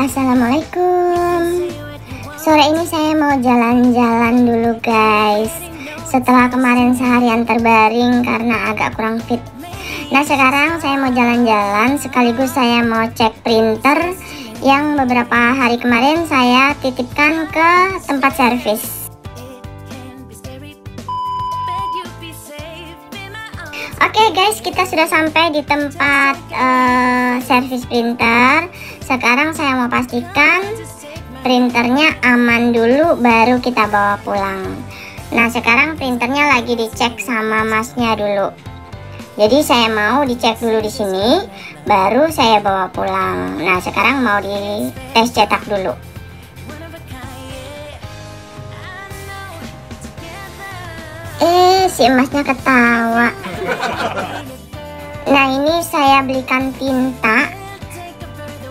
Assalamualaikum. Sore ini saya mau jalan-jalan dulu guys. Setelah kemarin seharian terbaring karena agak kurang fit. Nah sekarang saya mau jalan-jalan. Sekaligus saya mau cek printer Yang beberapa hari kemarin saya titipkan ke tempat servis. Oke okay guys, kita sudah sampai di tempat uh, servis printer. Sekarang saya mau pastikan printernya aman dulu, baru kita bawa pulang. Nah, sekarang printernya lagi dicek sama masnya dulu. Jadi saya mau dicek dulu di sini, baru saya bawa pulang. Nah, sekarang mau di tes cetak dulu. Eh, si emasnya ketawa. Nah ini saya belikan tinta.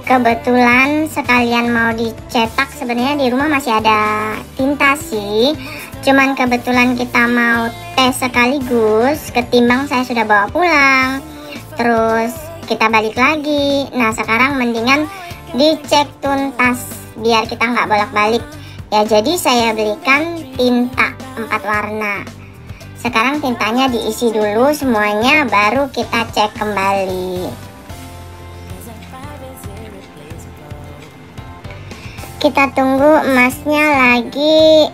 Kebetulan sekalian mau dicetak Sebenarnya di rumah masih ada tinta sih. Cuman kebetulan kita mau tes sekaligus Ketimbang saya sudah bawa pulang. Terus kita balik lagi. Nah sekarang mendingan dicek tuntas Biar kita nggak bolak-balik. Ya jadi saya belikan tinta empat warna sekarang tintanya diisi dulu semuanya baru kita cek kembali. Kita tunggu emasnya lagi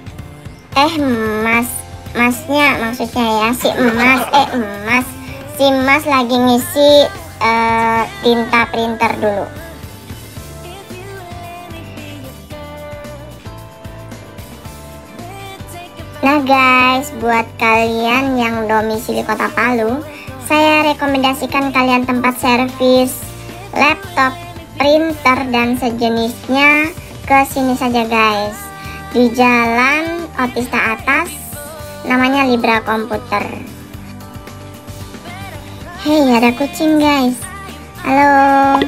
eh emas emasnya maksudnya ya si emas eh emas si emas lagi ngisi uh, tinta printer dulu. Nah guys, buat kalian yang domisili kota Palu, saya rekomendasikan kalian tempat servis laptop, printer, dan sejenisnya ke sini saja guys. Di Jalan Otista Atas, namanya Libra Komputer. Hei, ada kucing guys. Halo.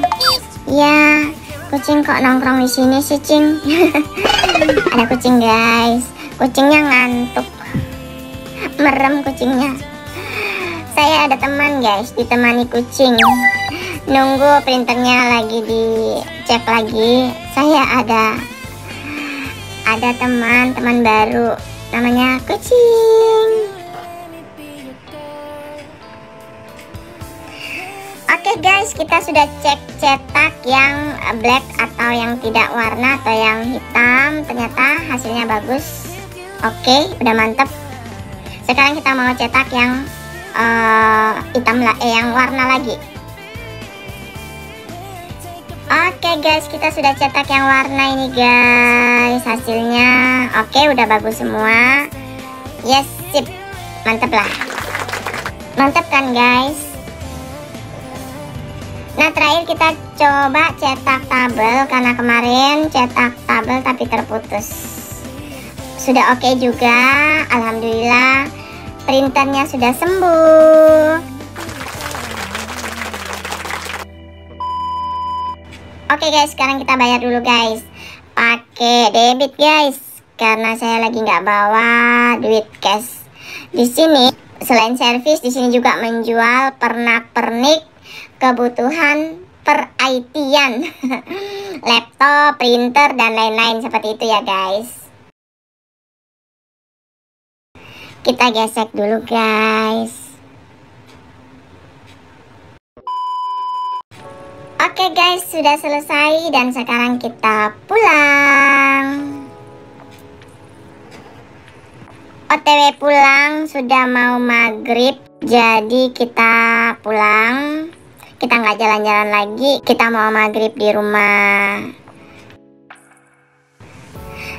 Ya, kucing kok nongkrong di sini sih, Cing? ada kucing guys kucingnya ngantuk. Merem kucingnya. Saya ada teman guys ditemani kucing. Nunggu printernya lagi dicek lagi. Saya ada ada teman teman baru. Namanya kucing. Oke okay guys, kita sudah cek cetak yang black atau yang tidak warna atau yang hitam. Ternyata hasilnya bagus. Oke, udah mantep. Sekarang kita mau cetak yang uh, hitam lah, eh yang warna lagi. Oke guys, kita sudah cetak yang warna ini guys. Hasilnya oke, udah bagus semua. Yes, sip. Mantep lah. Mantep kan guys? Nah terakhir kita coba cetak tabel karena kemarin cetak tabel tapi terputus sudah oke okay juga. Alhamdulillah printernya sudah sembuh. Oke okay guys sekarang kita bayar dulu guys. Pakai debit guys karena saya lagi nggak bawa duit cash. Di sini selain servis di sini juga menjual pernak-pernik kebutuhan per IT-an laptop, printer dan lain-lain. Seperti itu ya guys kita gesek dulu guys. Oke guys sudah selesai dan sekarang kita pulang. OTW pulang sudah mau maghrib jadi kita pulang. Kita nggak jalan-jalan lagi kita mau maghrib di rumah.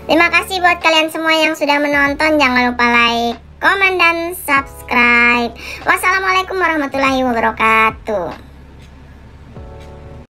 Terima kasih buat kalian semua yang sudah menonton. Jangan lupa like komen, dan subscribe. Wassalamualaikum warahmatullahi wabarakatuh.